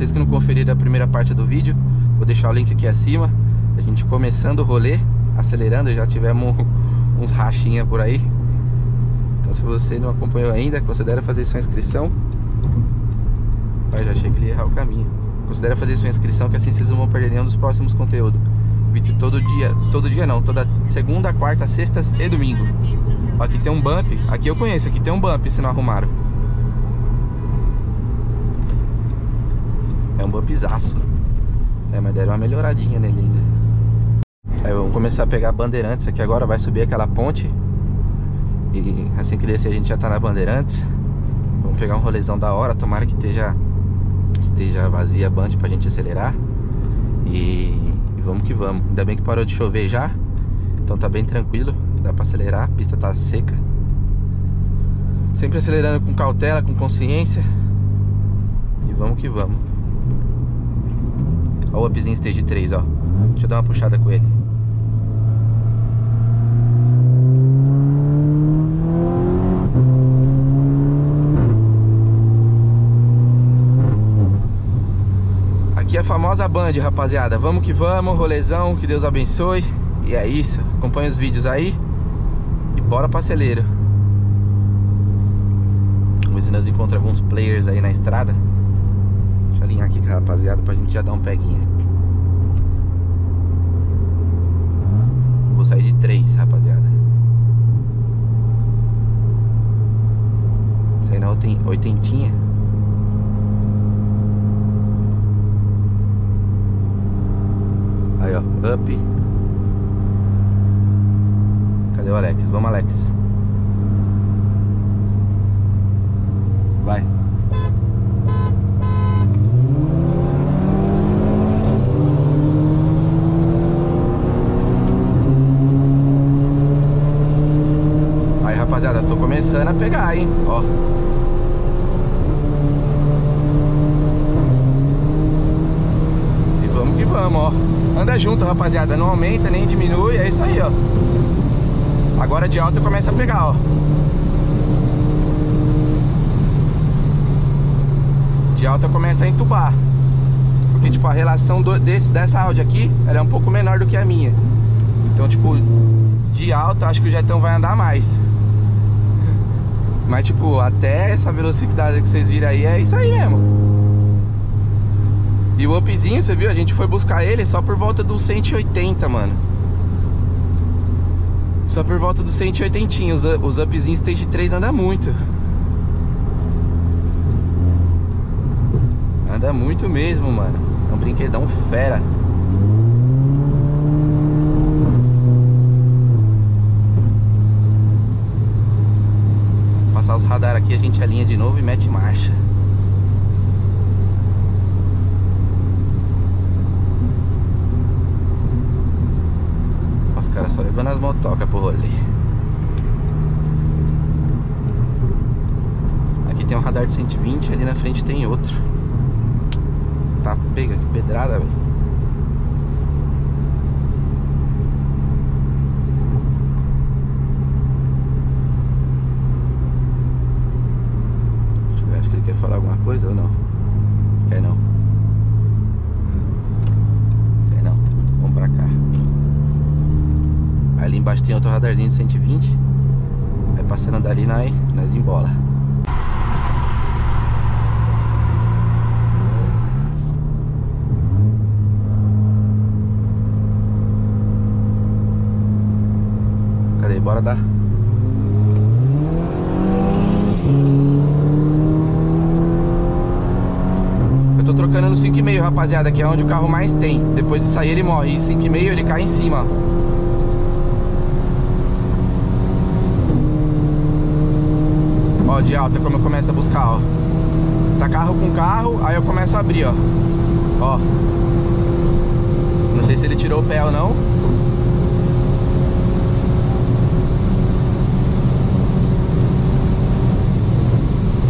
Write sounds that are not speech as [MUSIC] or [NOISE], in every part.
aí da primeira parte do vídeo, vou deixar o link aqui acima. A gente começando o rolê, acelerando, já tivemos [LAUGHS] uns rachinha por aí. Então se você não acompanhou ainda, considere fazer sua inscrição. Pai, já achei que ele ia errar o caminho. Considere fazer sua inscrição, que assim vocês não vão perder nenhum dos próximos conteúdos. Vídeo todo dia, todo dia não, toda segunda, quarta, sexta e domingo. Aqui tem um bump, aqui eu conheço, aqui tem um bump se não arrumaram. É um bumpzaço. É, mas deram uma melhoradinha nele ainda. Aí vamos começar a pegar Bandeirantes aqui agora, vai subir aquela ponte. E assim que descer a gente já tá na Bandeirantes. Vamos pegar um rolezão da hora, tomara que esteja, esteja vazia a Band pra gente acelerar. E, e vamos que vamos. Ainda bem que parou de chover já. Então tá bem tranquilo, dá pra acelerar, a pista tá seca. Sempre acelerando com cautela, com consciência. E vamos que vamos. Olha o upzinho stage 3, ó. Deixa eu dar uma puxada com ele. Aqui é a famosa Band, rapaziada. Vamos que vamos, rolezão, que Deus abençoe. E é isso. Acompanha os vídeos aí. E bora pra celeiro. Vamos ver se nós encontramos alguns players aí na estrada. Deixa eu alinhar aqui com a rapaziada pra gente já dar um peguinha. Vou sair de três, rapaziada. Sair na oitentinha. Aí, ó, up. Cadê o Alex? Vamos, Alex. Vai. Aí, rapaziada, tô começando a pegar, hein? Ó. E vamos que vamos, ó. Anda junto, rapaziada. Não aumenta nem diminui. É isso aí, ó. Agora de alta começa a pegar, ó. De alta começa a entubar. Porque, tipo, a relação do, desse, dessa Audi aqui, ela é um pouco menor do que a minha. Então, tipo, de alta, acho que o jetão vai andar mais. Mas, tipo, até essa velocidade que vocês viram aí, é isso aí mesmo. E o upzinho, você viu? A gente foi buscar ele só por volta dos 180, mano. Só por volta dos 180. Os, os upzinhos Stage 3 anda muito. Anda muito mesmo, mano. É um brinquedão fera. Passar os radar aqui, a gente alinha de novo e mete marcha. Os caras só levando as motocas pro rolê. Aqui tem um radar de 120, ali na frente tem outro. Tá pega, que pedrada, velho. Deixa eu ver, acho que ele quer falar alguma coisa ou não? Quer não. Quer não. Vamos pra cá. Ali embaixo tem outro radarzinho de 120. Aí passando dali nós, nós embola. Cadê? Bora dar. Eu tô trocando no 5,5, rapaziada, que é onde o carro mais tem. Depois de sair ele morre. E 5,5 ele cai em cima, ó. De alta, como eu começo a buscar, ó. Tá carro com carro, aí eu começo a abrir, ó. Ó. Não sei se ele tirou o pé ou não.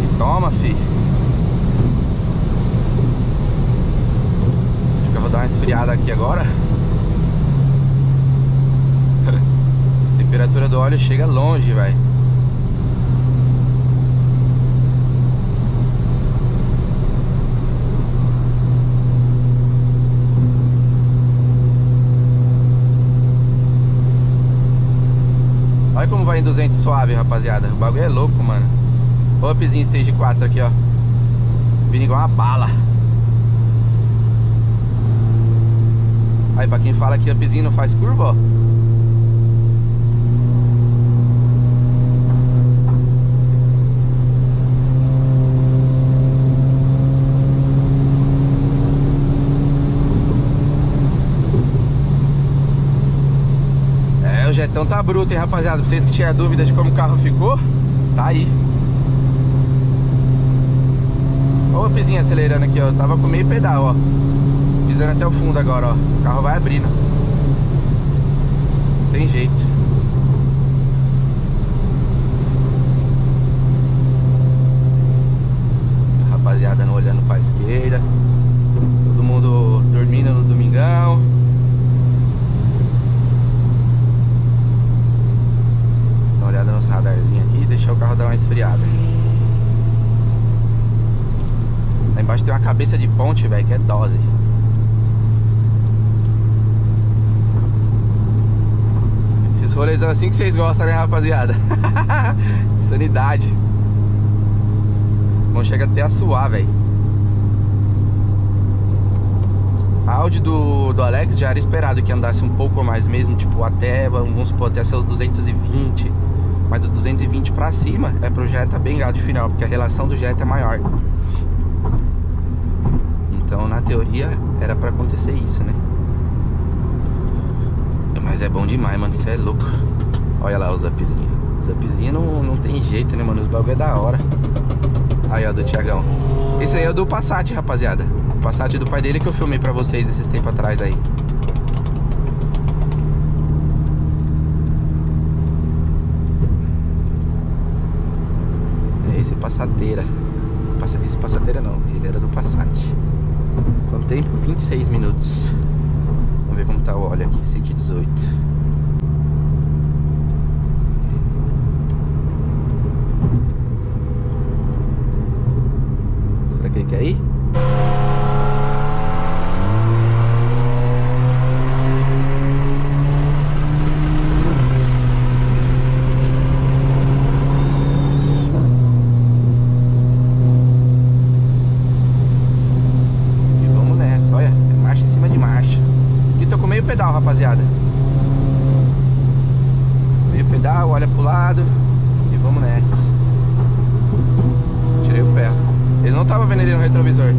E toma, fi. esfriada aqui agora. A [LAUGHS] temperatura do óleo chega longe, velho. Olha como vai em 200 suave, rapaziada. O bagulho é louco, mano. Upzinho stage 4 aqui, ó. Vindo igual uma bala. Aí, pra quem fala que upzinho não faz curva, ó. jetão tá bruto, hein, rapaziada? Pra vocês que tinham dúvida de como o carro ficou, tá aí. Olha o upzinho acelerando aqui, ó. Tava com meio pedal, ó. Pisando até o fundo agora, ó. O carro vai abrindo. Tem jeito. Rapaziada não olhando pra esquerda. Todo mundo dormindo no domingão. olhada nos radarzinhos aqui e deixar o carro dar uma esfriada. Lá embaixo tem uma cabeça de ponte, velho, que é dose. Rolês assim que vocês gostam, né, rapaziada? [LAUGHS] Sanidade. Bom, chega até a suar, velho. Audi do, do Alex já era esperado que andasse um pouco mais mesmo, tipo até, vamos supor, até seus 220 mas do 220 para cima é pro Jetta bem gado final, porque a relação do Jetta é maior. Então, na teoria, era para acontecer isso, né? Mas é bom demais, mano. Isso é louco. Olha lá os upzinhos. Os upzinhos não, não tem jeito, né, mano? Os bagulho é da hora. Aí, ó, do Tiagão. Esse aí é o do Passat, rapaziada. O Passat do pai dele que eu filmei pra vocês esses tempos atrás aí. esse passadeira. Esse passadeira não, ele era do Passat. Quanto tempo? 26 minutos. Vamos ver como tá o óleo aqui, 118. Será que ele quer ir? rapaziada. Meio pedal, olha pro lado e vamos nessa. Tirei o pé. Ele não tava vendo ele no retrovisor.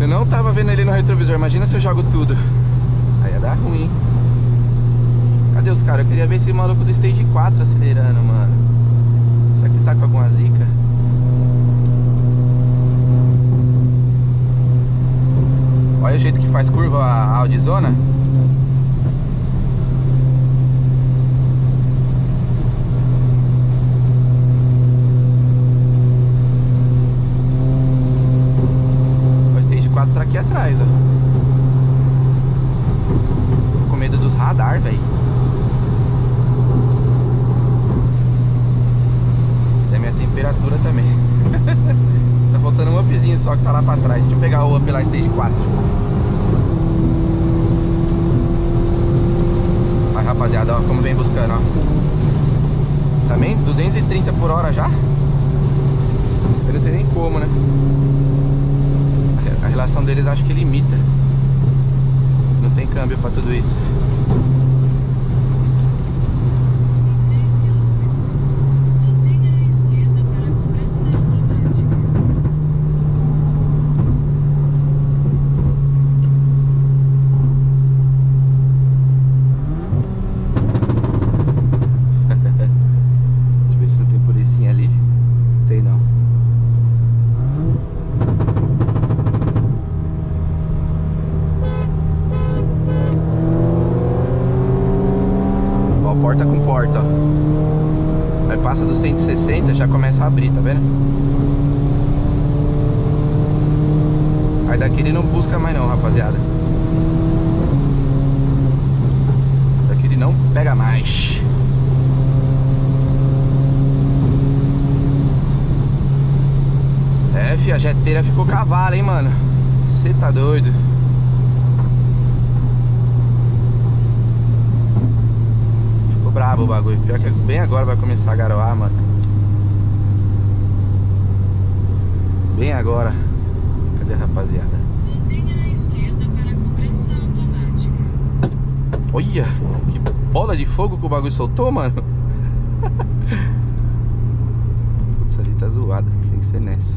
Eu não tava vendo ele no retrovisor. Imagina se eu jogo tudo. Aí ia dar ruim. Cadê os caras? Eu queria ver esse maluco do Stage 4 acelerando, mano. Será que tá com alguma zica? Olha o jeito que faz curva a Audizona. O Stage 4 tá aqui atrás, ó. Tô com medo dos radar, velho. Da minha temperatura também. faltando um upzinho só tá lá pra trás. Deixa eu pegar o up lá, stage 4. Vai, rapaziada, ó, como vem buscando, ó. Também 230 por hora já? Eu não tem nem como, né? A relação deles acho que limita. Não tem câmbio pra tudo isso. portas já começam a abrir, tá vendo? Aí daqui ele não busca mais não, rapaziada. Daqui ele não pega mais. É, fi, a jeteira ficou cavalo, hein, mano? Você tá doido? brabo o bagulho. Pior que é bem agora vai começar a garoar, mano. Bem agora. Cadê a rapaziada? Mantenha à esquerda para cobrança automática. Olha, que bola de fogo que o bagulho soltou, mano. [LAUGHS] Putz, ali tá zoada. Tem que ser nessa.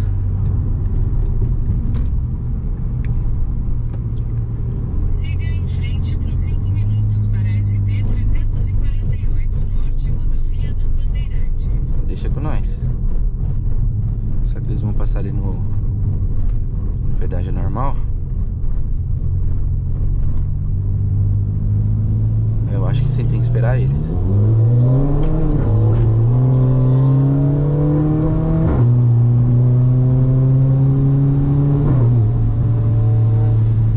Siga em frente por 5 minutos para SP-348 Norte, Rodovia dos Bandeirantes. Deixa com nós. Só que eles vão passar ali no, no pedágio normal. Eu acho que sim, tem que esperar eles.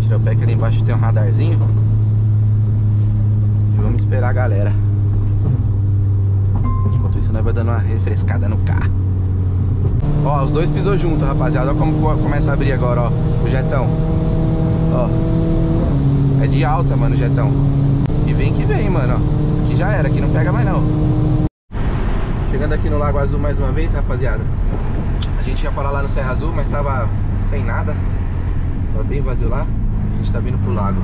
Tira o pé que ali embaixo tem um radarzinho. E vamos esperar a galera. Enquanto isso, nós vai dando uma refrescada no carro. Ó, os dois pisou junto, rapaziada. Ó como co- começa a abrir agora, ó. O jetão. Ó. É de alta, mano, o jetão. E vem que vem, mano, ó. Aqui já era, aqui não pega mais não. Chegando aqui no Lago Azul mais uma vez, rapaziada. A gente ia parar lá no Serra Azul, mas tava sem nada. Tava bem vazio lá. A gente tá vindo pro lago.